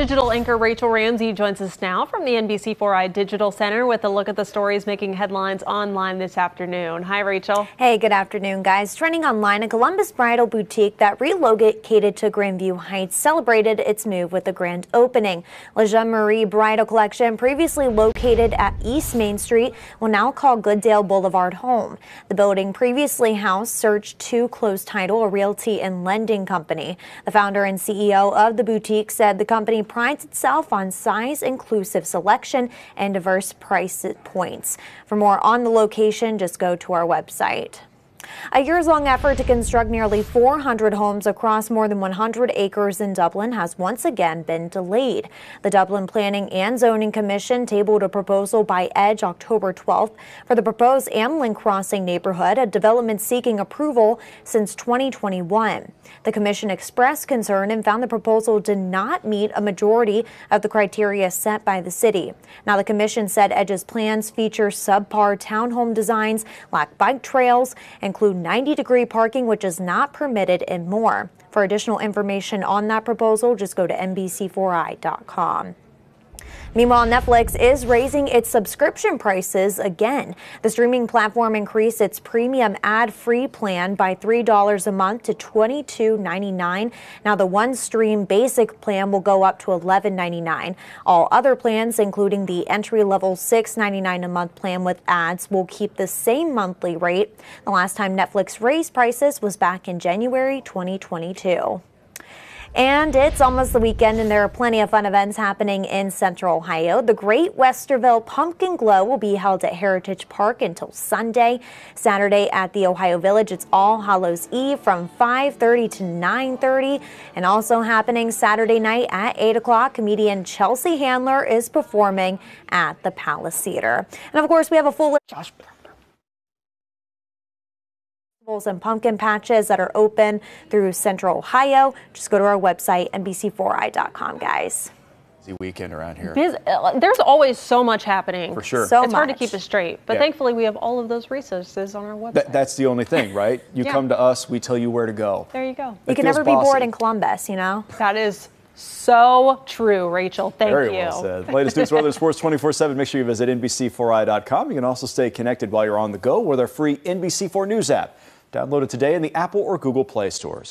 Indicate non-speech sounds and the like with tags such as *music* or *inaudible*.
Digital anchor Rachel Ramsey joins us now from the NBC4i Digital Center with a look at the stories making headlines online this afternoon. Hi, Rachel. Hey, good afternoon, guys. Trending online, a Columbus bridal boutique that relocated to Grandview Heights celebrated its move with a grand opening. La Jean Marie Bridal Collection, previously located at East Main Street, will now call Goodale Boulevard home. The building previously housed Search2Close Title, a realty and lending company. The founder and CEO of the boutique said the company prides itself on size inclusive selection and diverse price points. For more on the location, just go to our website. A years long effort to construct nearly 400 homes across more than 100 acres in Dublin has once again been delayed. The Dublin Planning and Zoning Commission tabled a proposal by Edge October 12th for the proposed Amlin Crossing neighborhood, a development seeking approval since 2021. The commission expressed concern and found the proposal did not meet a majority of the criteria set by the city. Now, the commission said Edge's plans feature subpar townhome designs, lack bike trails, and include 90 degree parking, which is not permitted, and more. For additional information on that proposal, just go to NBC4i.com. Meanwhile, Netflix is raising its subscription prices again. The streaming platform increased its premium ad-free plan by $3 a month to $22.99. Now, the one stream basic plan will go up to $11.99. All other plans, including the entry-level $6.99 a month plan with ads, will keep the same monthly rate. The last time Netflix raised prices was back in January 2022. And it's almost the weekend, and there are plenty of fun events happening in Central Ohio. The Great Westerville Pumpkin Glow will be held at Heritage Park until Sunday. Saturday at the Ohio Village, it's All Hallows Eve from 5.30 to 9.30. And also happening Saturday night at 8 o'clock, comedian Chelsea Handler is performing at the Palace Theater. And of course, we have a full... Josh and pumpkin patches that are open through Central Ohio. Just go to our website, NBC4i.com, guys. Busy weekend around here. Uh, there's always so much happening. For sure. So it's much. hard to keep it straight. But yeah. thankfully, we have all of those resources on our website. Th that's the only thing, right? *laughs* You yeah. come to us, we tell you where to go. There you go. It you can never bossy. be bored in Columbus, you know? That is so true, Rachel. Thank Very you. well said. Latest news, weather, sports 24 7. Make sure you visit NBC4i.com. You can also stay connected while you're on the go with our free NBC4 News app. Download it today in the Apple or Google Play stores.